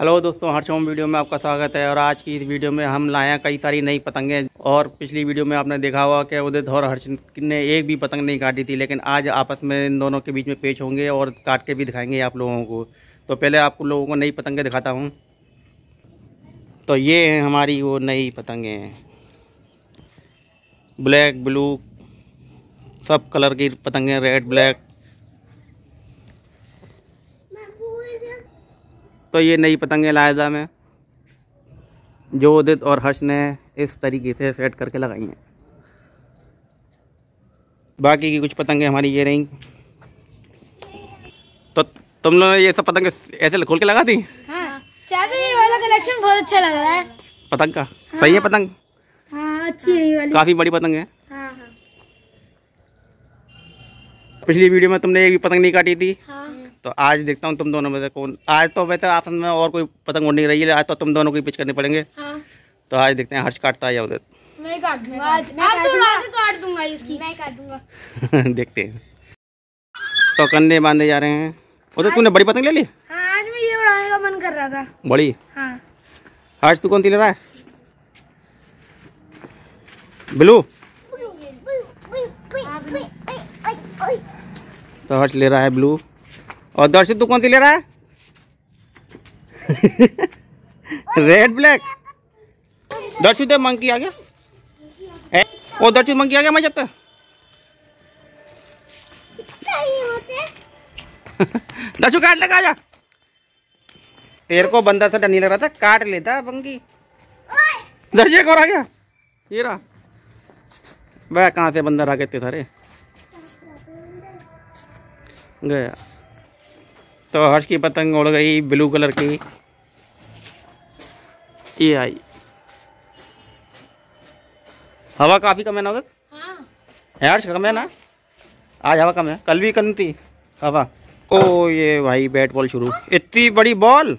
Hello दोस्तों हर home video में आपका स्वागत है। और आज की इस वीडियो में हम लाए हैं कई सारी नई पतंगें। और पिछली वीडियो में आपने देखा हुआ कि उदित और हर्ष ने एक भी पतंग नहीं काटी थी, लेकिन आज आपस में इन दोनों के बीच में पेच होंगे और काट के भी दिखाएँगे आप लोगों को। तो पहले आप लोगों को नई पतंगें दिखाता हूँ। तो ये हैं हमारी वो नई पतंगें। ब्लैक, ब्लू, सब कलर की पतंगें, रेड, ब्लैक। तो ये नई पतंगें लायदा में। जो उदित और हर्ष ने इस तरीके से सेट करके लगाई हैं। बाकी की कुछ पतंगें हमारी ये रहीं। तो तुम लोगों ने ये सब पतंगे ऐसे खोल के लगा दी? हाँ। चाचा ये वाला कलेक्शन बहुत अच्छा लग रहा है। पतंग का? हाँ। सही है पतंग? हाँ अच्छी है ये वाली। काफ़ी बड़ी पतंग है। हाँ हाँ। पिछली वीडियो में तुमने एक भी पतंग नहीं काटी थी। हाँ। तो आज देखता हूँ तुम दोनों में से कौन आज तो वैसे आपस में और कोई पतंग उड़ नहीं रही है आज तो तुम दोनों को पिच करने पड़ेंगे हाँ तो आज देखते हैं हर्ष काटता है या उदित मैं काट दूँगा आज आज तो काट दूँगा इसकी मैं काट दूँगा देखते हैं तो कंधे बांधे जा रहे हैं उदित तूने बड़ी पतंग ले ली हाँ आज मैं ये उड़ाने का मन कर रहा था बड़ी हाँ हर्ष तू कौन सी ले रहा है ब्लू तो हर्ष ले रहा है ब्लू और दर्शित तू कौन सी ले रहा है? रेड ब्लैक दर्शित मंकी आ गया ओ दर्शित मंकी आ गया मैं जब तक दर्शु काट लगा जा। तेरे को बंदर से डर नहीं लग रहा था काट लेता मंकी दर्शक और आ गया। ये रहा। वह कहाँ से बंदर आ गए थे सारे? गया। तो हर्ष की पतंग उड़ गई ब्लू कलर की। ये आई। हवा काफ़ी कम है ना उधर? हाँ। हर्ष कम है ना? आज हवा कम है। कल भी कम थी हवा। ओ ये भाई बैट बॉल शुरू। इतनी बड़ी बॉल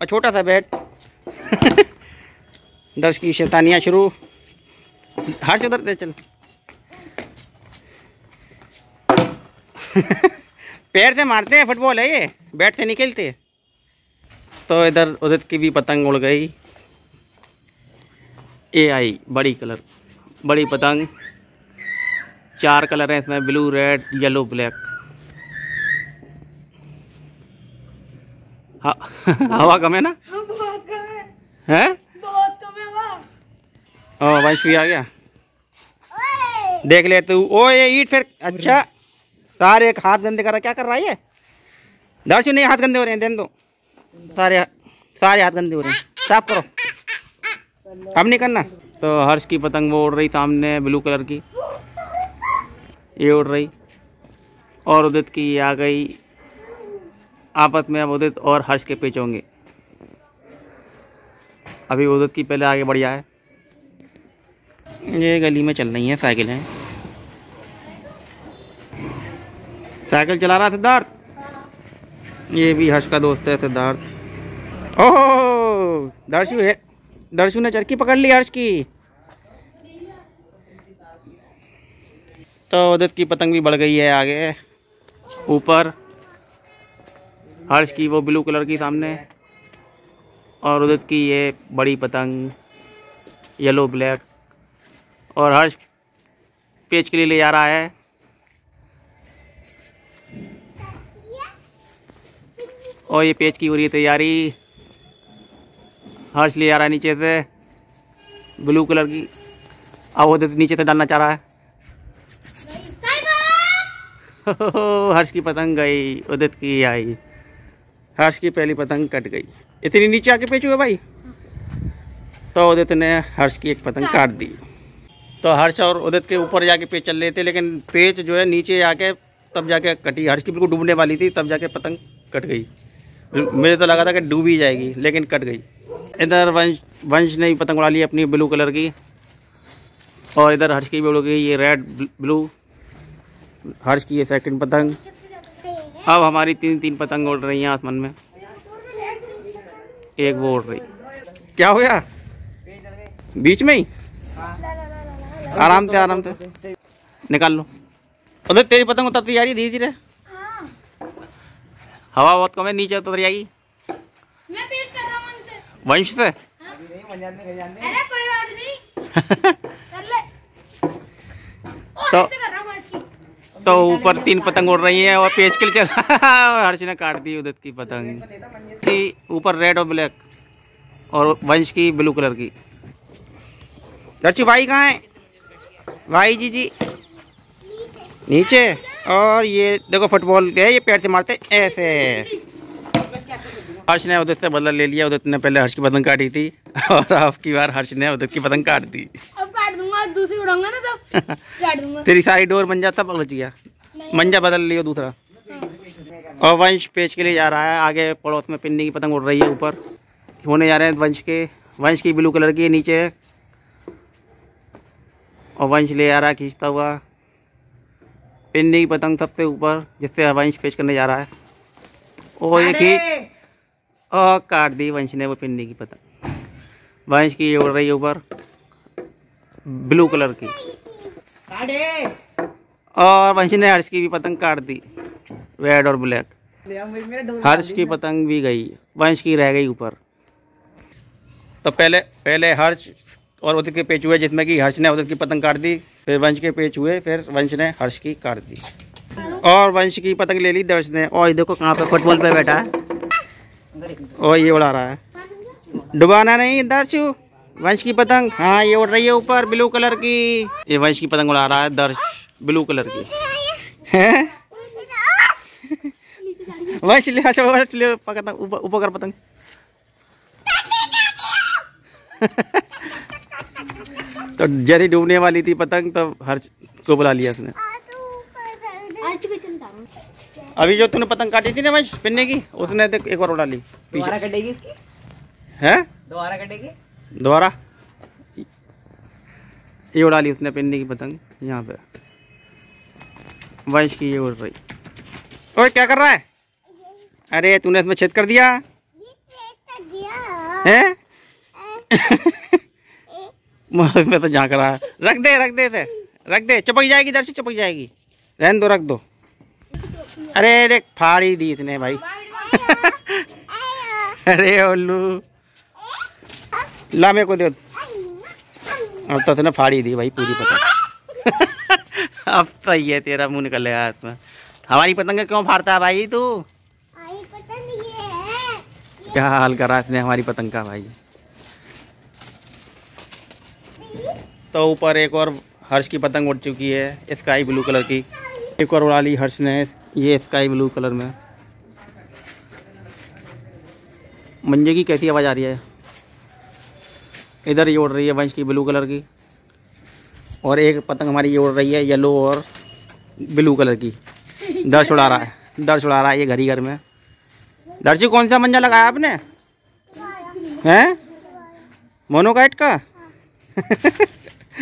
और छोटा सा बैट दस की शैतानियाँ शुरू। हर्ष उधर दे चल। पैर से मारते हैं फुटबॉल है ये? बैट से निकलते। तो इधर उधर की भी पतंग उड़ गई। ए आई बड़ी कलर बड़ी पतंग। चार कलर हैं इसमें ब्लू रेड येलो ब्लैक। हवा कम है ना? बहुत कम है। है? बहुत कम है वाह ओ वंश भी आ गया। देख ले तू। ओ ये ईट फिर अच्छा। सारे एक हाथ गंदे कर रहा क्या कर रहा है ये? दर्शन नहीं, हाथ गंदे हो रहे हैं, देन दो। सारे सारे हाथ गंदे हो रहे हैं। साफ़ करो। अब नहीं करना। तो हर्ष की पतंग वो उड़ रही सामने, ब्लू कलर की। ये उड़ रही। और उदित की आ गई। आपस में अब उदित और हर्ष के पेच होंगे। अभी उदित की पहले आगे बढ़िया है। ये गली में चल रही है, साइकिल है। साइकिल चला रहा सिद्धार्थ? ये भी हर्ष का दोस्त है सिद्धार्थ। ओह, दर्शु है, दर्शु ने चरखी पकड़ ली हर्ष की। तो उदित की पतंग भी बढ़ गई है आगे। ऊपर हर्ष की वो ब्लू कलर की सामने। और उदित की ये बड़ी पतंग येलो ब्लैक और हर्ष पेच के लिए ले जा रहा है। और ये पेज की हो रही है तैयारी। हर्ष ले जा रहा है नीचे से। ब्लू कलर की अब वो नीचे से डालना चाह रहा है। हर्ष की पतंग गई, उदित की आई। हर्ष की पहली पतंग कट गई। इतनी नीचे आके पेच हुए भाई? तो उदित ने हर्ष की एक पतंग काट दी। तो हर्ष और उदित के ऊपर जाके पेच चल रहे थे, लेकिन पेच जो है नीचे आके तब जाके कटी। हर्ष की बिल्कुल डूबने वाली थी, तब जाके पतंग कट गई। मुझे तो लगा था कि डूब ही जाएगी, लेकिन कट गई। इधर वंश वंश ने पतंग उड़ा ली अपनी ब्लू कलर की, और इधर हर्ष की भी उड़ गई, ये रेड ब्लू हर्ष की ये सेकंड पतंग। अब हमारी तीन तीन पतंग उड़ रही हैं आसमान में। एक वो उड़ रही। क्या हो गया? बीच में ही? आराम से आराम से। निकाल लो। उधर तेरी पतंग उतरती जा रही धीरे धीरे हवा बहुत कम है नीचे उतर जाएगी। मैं पेश कर रहा हूँ वंश से? अरे कोई बात नहीं। कर ले। तो- ऐसे कर रहा हूँ इसकी। तो ऊपर तीन पतंग उड़ रही है और पेज के लिए हर्ष ने काट दी उदित की पतंग। ऊपर रेड और ब्लैक और वंश की ब्लू कलर की। दर्शी भाई कहाँ है? भाई जी जी। नीचे। और ये देखो फुटबॉल है ये पैर से मारते ऐसे। हर्ष ने उदित से बदला ले लिया उदित ने पहले हर्ष की पतंग काटी थी और आपकी बार हर्ष ने उदित की पतंग काट दी। अब काट दूँगा दूसरी उड़ाऊँगा ना तब। काट दूँगा। तेरी सारी डोर बन जाता पकड़ गया मंजा बदल लियो दूसरा। और वंश पेज के लिए जा रहा है आगे पड़ोस में पिन्नी की पतंग उड़ रही है ऊपर। होने जा रहे हैं वंश के वंश की ब्लू कलर की नीचे। और वंश ले आ रहा है खींचता हुआ। की पतंग सबसे ऊपर जिससे वंश पेश करने जा रहा है। ओ ये खींच और काट दी वंश ने वो पिन्नी की पतंग। वंश की उड़ रही है ऊपर ब्लू कलर की। और वंश ने हर्ष की भी पतंग काट दी रेड और ब्लैक हर्ष की पतंग भी गई वंश की रह गई ऊपर। तो पहले पहले हर्ष और उदित के पेच हुए जिसमें कि हर्ष ने उदित की पतंग काट दी फिर वंश के पेच हुए, फिर वंश ने हर्ष की काट दी। और वंश की पतंग ले ली दर्श ने। और देखो कहाँ पे फुटबॉल पे बैठा है। और ये उड़ा रहा है। डुबाना नहीं, दर्श। वंश की पतंग। हाँ ये उड़ रही है ऊपर, ब्लू कलर की। ये वंश की पतंग उड़ा रहा है, दर्श, ब्लू कलर की। हैं? वंश ले अच्छा पतंग ऊपर पतंग। तो जैसे डूबने वाली थी पतंग तो हर को बुला लिया उसने। अभी जो तूने पतंग काटी थी ना वंश पिन्ने की उसने देख एक बार उड़ा ली दोबारा कटेगी इसकी? है? दोबारा कटेगी? दोबारा? ये उड़ा ली उसने पिन्नी की पतंग यहाँ पे। वंश की ये उड़ रही। ओए क्या कर रहा है? अरे तूने इसमें छेद कर दिया। है? इसमें तो झाँक रहा है। रख दे रख दे रख दे। चपक जाएगी दर्शी चपक जाएगी। रहन दो रख दो। अरे देख फाड़ी दी इसने भाई। अरे उल्लू ला मेरे को दे। अब तो तूने फाड़ी दी भाई पूरी पतंग। अब तो ये तेरा मुँह निकल गया इसमें हमारी पतंग क्यों फाड़ता है भाई तू? क्या हाल करा इसने हमारी पतंग का भाई? तो ऊपर एक और हर्ष की पतंग उड़ चुकी है, स्काई ब्लू कलर की। एक और उड़ा ली हर्ष ने, ये स्काई ब्लू कलर में। मंजे की कैसी आवाज़ आ रही है? इधर ये उड़ रही है वंश की ब्लू कलर की। और एक पतंग हमारी ये उड़ रही है, येलो और ब्लू कलर की। दर्श उड़ा रहा है, दर्श उड़ा रहा है ये घर ही घर में। दर्शी, कौन सा मंजा लगाया आपने? हैं? मोनोकाइट का?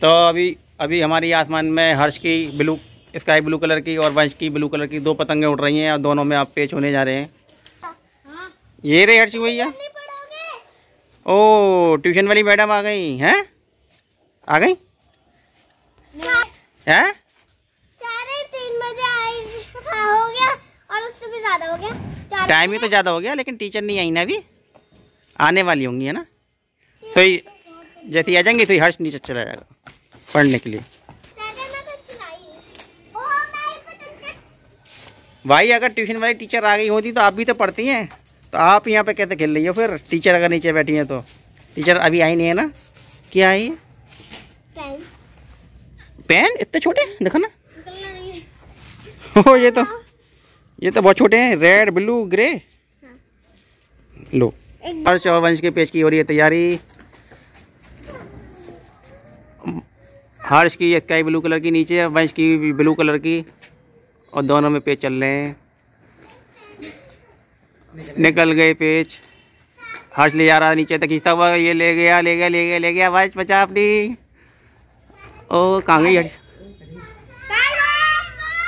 तो अभी अभी हमारी आसमान में हर्ष की ब्लू स्काई ब्लू कलर की और वंश की ब्लू कलर की दो पतंगे उड़ रही हैं और दोनों में आप पेच होने जा रहे हैं। ये रे हर्षी भैया। ओ ट्यूशन वाली मैडम आ गई हैं? आ गई? हैं? तीन बजे आई हो गया और उससे भी ज़्यादा हो गया। चार टाइम ही तो ज़्यादा हो गया लेकिन टीचर नहीं आई ना अभी। आने वाली होंगी है ना? तो जैसे ही आ जाएँगे तो हर्ष नीचे चला जाएगा पढ़ने के लिए। तो भाई अगर ट्यूशन वाली टीचर आ गई होती तो आप भी तो पढ़ती हैं। तो आप यहाँ पे कैसे खेल रही हो फिर? टीचर अगर नीचे बैठी हैं तो। टीचर अभी आई नहीं है ना? क्या आई है? Time pen? इतने छोटे? देखो ना। है। ये। तो ये तो बहुत छोटे हैं। Red blue grey. लो। हर्ष और वंश के पेज की हो रही है तैयारी। हर्ष की स्काई ब्लू कलर की नीचे है वंश की भी ब्लू कलर की। और दोनों में पेज चल रहे हैं। निकल गए पेज हर्ष ले जा रहा नीचे तक खींचता हुआ ये ले गया ले गया ले गया ले गया वंश बचा अपनी। ओ कहाँ गई हर्ष?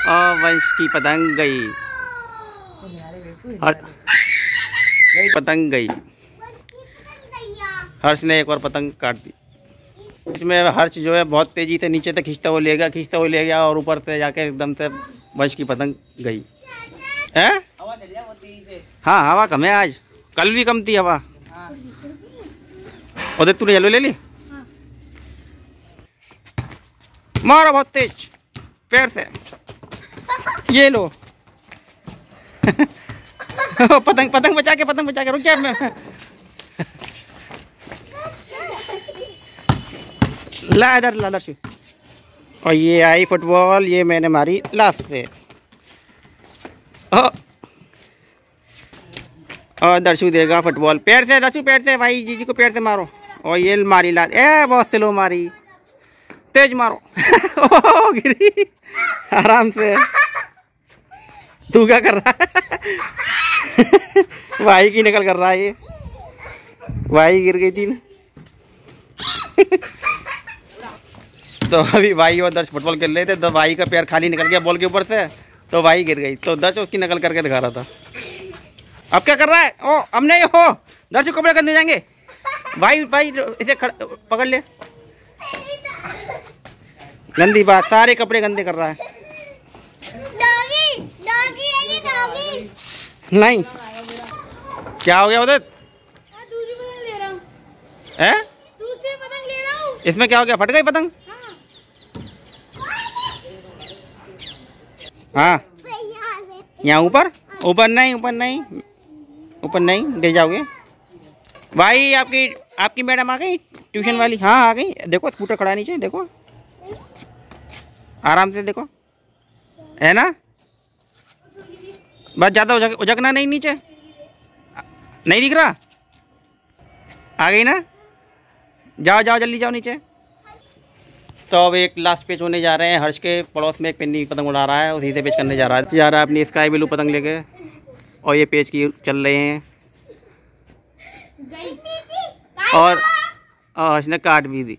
और वंश की पतंग गई। हर- पतंग गई। हर्ष ने एक और पतंग काट दी। इसमें हर्ष जो है बहुत तेज़ी से नीचे तक खींचता हुआ ले गया खींचता हुआ ले गया और ऊपर से जाके एकदम से वंश की पतंग गई। है? हाँ हवा कम है आज। कल भी कम थी हवा। हाँ। उदित तूने येलो ले ली? हाँ। मारो बहुत तेज पैर से। ये लो। पतंग पतंग बचा के पतंग बचा के रुक जा। ला इधर ला और ये आई फुटबॉल, ये मैंने मारी लास्ट से। और दर्शु देगा फुटबॉल। पैर से, दर्शु, पैर से, भाई, जीजी को पैर से मारो। और ये मारी ला ए, बहुत स्लो मारी। तेज मारो। ओ गिरी। आराम से। तू क्या कर रहा है? भाई की निकल कर रहा है ये। भाई गिर गई थी ना। तो अभी भाई और दर्श फुटबॉल खेल रहे थे तो भाई का पैर खाली निकल गया बॉल के ऊपर से तो भाई गिर गई। तो दर्श उसकी नकल करके दिखा रहा था। अब क्या कर रहा है? ओ अब नहीं हो। दर्श कपड़े करने जाएँगे। भाई भाई इसे पकड़ ले। गंदी बात सारे कपड़े गंदे कर रहा है। डॉगी डॉगी है ये डॉगी? नहीं। क्या हो गया उदित इसमें क्या हो गया? फट गई पतंग? हाँ। यहाँ ऊपर? ऊपर? नहीं ऊपर नहीं। ऊपर नहीं ले जाओगे। भाई आपकी आपकी मैडम आ गई ट्यूशन वाली? हाँ आ गई। देखो स्कूटर खड़ा नीचे देखो। आराम से देखो। है ना? बस ज़्यादा उजक उजकना नहीं नीचे। नहीं दिख रहा? आ गई ना? जाओ जाओ जल्दी जाओ नीचे। तो अब एक लास्ट पेज होने जा रहे हैं। हर्ष के पड़ोस में एक पिन्नी पतंग उड़ा रहा है उसी से पेज करने जा रहा है। जा रहा है अपनी स्काई ब्लू पतंग लेके और ये पेज की चल रहे हैं। और और हर्ष ने काट भी दी।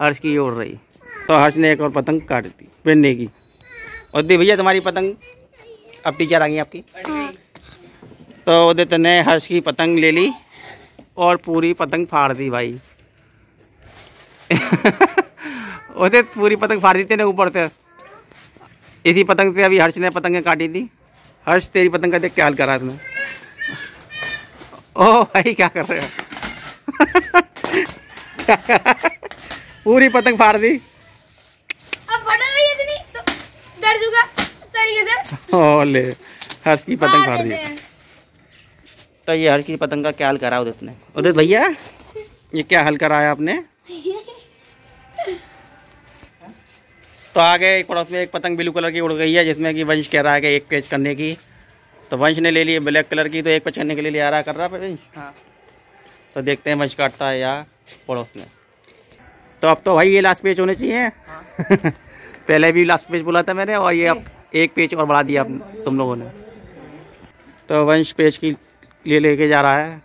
हर्ष की उड़ रही। तो हर्ष ने एक और पतंग काट दी पिन्नी की। और दी भैया तुम्हारी पतंग? अब टीचर आ गई आपकी। तो उदित ने हर्ष की पतंग ले ली। और पूरी पतंग फाड़ दी भाई। उदित पूरी पतंग फाड़ दी तेने ऊपर से। इसी पतंग से अभी हर्ष ने पतंगें काटी थी हर्ष तेरी पतंग का देख क्या हाल करा तुमने ओ भाई क्या कर रहे हो? पूरी पतंग फाड़ दी। अब इतनी तो डर तरीके से। ओ ले हर्ष की पतंग फाड़ दी। तो ये हर्ष की पतंग का क्या हल करा उदित ने उदित भैया ये क्या हल कराया आपने? तो आगे एक पड़ोस में एक पतंग ब्लू कलर की उड़ गई है जिसमें कि वंश कह रहा है कि एक पेज करने की। तो वंश ने ले ली ब्लैक कलर की तो एक पेज करने के लिए ले आ रहा कर रहा है वंश? हाँ। तो देखते हैं वंश काटता है या पड़ोस में। तो अब तो भाई ये लास्ट पेज होने चाहिए। हाँ। पहले भी लास्ट पेज बोला था मैंने और ये अब एक पेज और बढ़ा दिया तुम लोगों ने। तो वंश पेज की लिए लेके जा रहा है।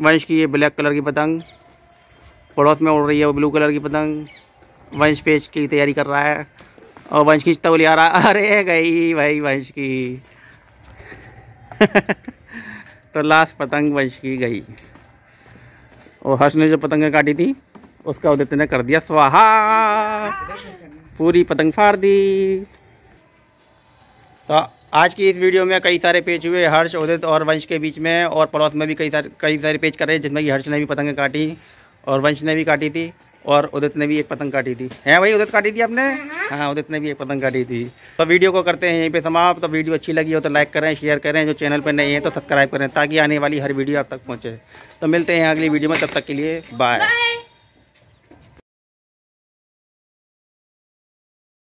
वंश की ये ब्लैक कलर की पतंग। पड़ोस में उड़ रही है वो ब्लू कलर की पतंग। वंश पेज की तैयारी कर रहा है। और वंश खींचता हुआ आ रहा है अरे गई भाई वंश की। तो लास्ट पतंग वंश की गई। और हर्ष ने जो पतंगें काटी थी, उसका उदित ने कर दिया स्वाहा। पूरी पतंग फाड़ दी। तो आज की इस वीडियो में कई सारे पेज हुए हर्ष उदित और वंश के बीच में और पड़ोस में भी कई सारे कई सारे पेज कर रहे हैं जिसमें कि हर्ष ने भी पतंगें काटी और वंश ने भी काटी थी और उदित ने भी एक पतंग काटी थी। हैं भाई उदित काटी थी आपने? हाँ। उदित ने भी एक पतंग काटी थी। तो वीडियो को करते हैं यहीं पे समाप्त। तो वीडियो अच्छी लगी हो तो लाइक करें शेयर करें जो चैनल पर नए हैं तो सब्सक्राइब करें ताकि आने वाली हर वीडियो आप तक पहुँचे। तो मिलते हैं अगली वीडियो में तब तक के लिए बाय।